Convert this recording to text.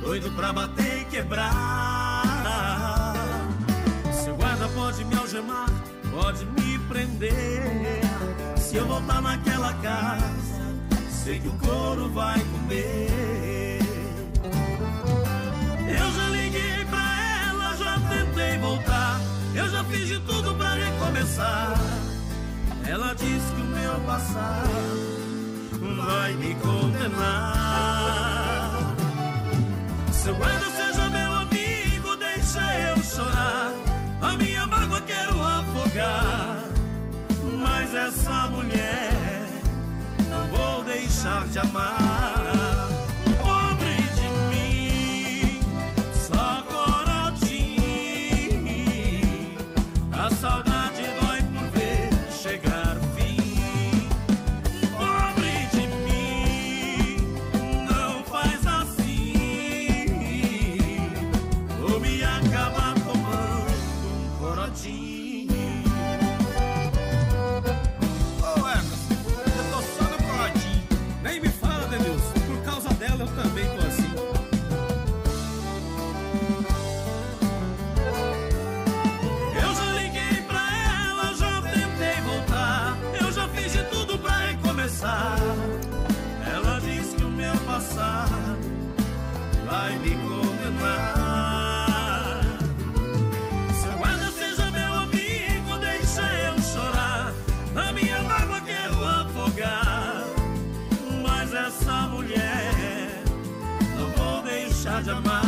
doido pra bater e quebrar. Seu guarda pode me algemar, pode me prender. Se eu voltar naquela casa, sei que o couro vai comer. Eu já liguei pra ela, já tentei voltar. Eu já fiz de tudo pra recomeçar. Ela diz que o meu passado vai me condenar. Mulher não vou deixar de amar. Pobre de mim, só corotinho. A saudade dói por ver chegar o fim. Pobre de mim, não faz assim. Ou me acaba tomando um corotinho. Vai me condenar. Seu guarda seja meu amigo, deixa eu chorar. A minha mágoa quero afogar. Mas essa mulher não vou deixar de amar.